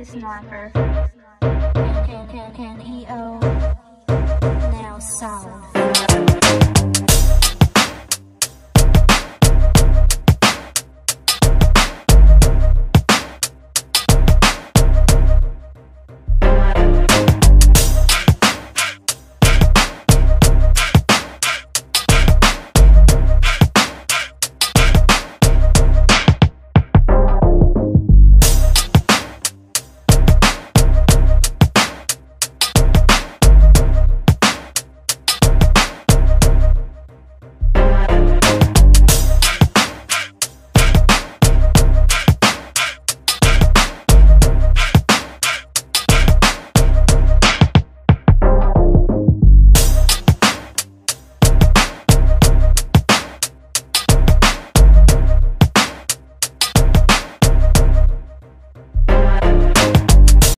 DJ Sniper. Can,